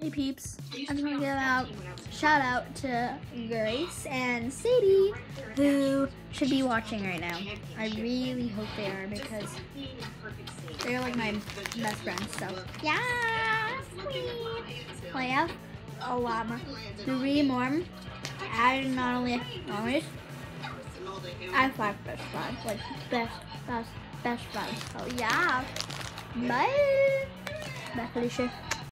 Hey peeps, I just gonna give out shout out to Grace and Sadie who should be watching right now. I really hope they are because they're like my best friends. So yeah, sweet. play out a lot more, three more. I not only always, I have five best friends, like best, best, best friends. So yeah, bye. Bye, Felicia.